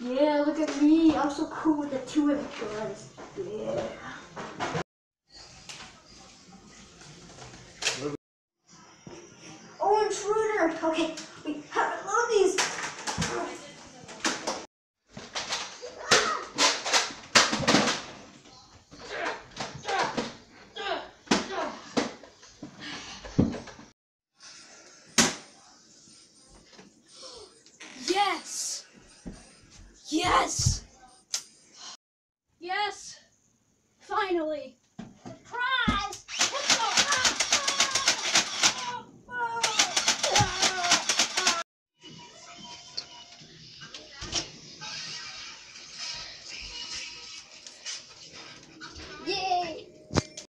Yeah, look at me. I'm so cool with the two of guys. Yeah. Oh, intruder! Okay, we have love these Yes! Yes! Finally!